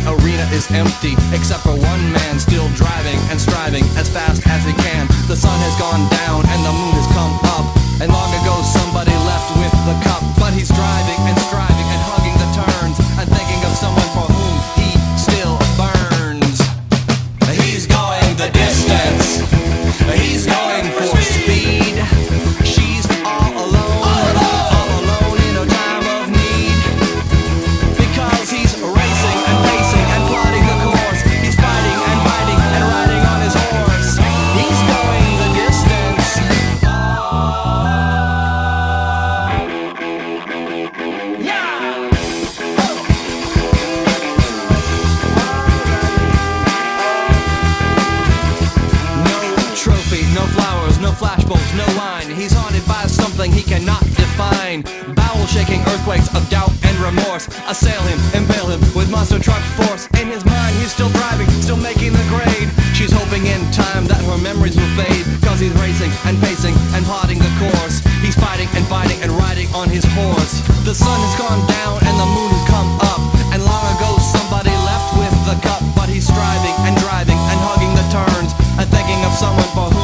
The arena is empty, except for one man still driving and striving as fast as he can. The sun has gone down and the moon has come up. And long shaking earthquakes of doubt and remorse assail him, impale him with monster truck force. In his mind, he's still driving, still making the grade. She's hoping in time that her memories will fade. Cause he's racing and pacing and plotting the course. He's fighting and fighting and riding on his horse. The sun has gone down and the moon has come up. And long ago, somebody left with the cup. But he's striving and driving and hugging the turns and thinking of someone for whom.